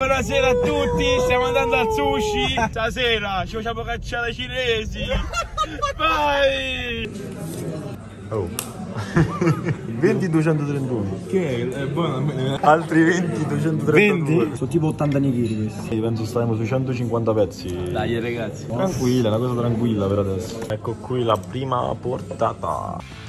Buonasera a tutti, stiamo andando al sushi. Stasera ci facciamo cacciare cinesi. Vai! Oh. 20 231. Che è buono. Altri 20 232. 20? Sono tipo 80 nichiri questi. Penso staremo sui 150 pezzi. Dai ragazzi. Tranquilla, una cosa tranquilla per adesso. Ecco qui la prima portata.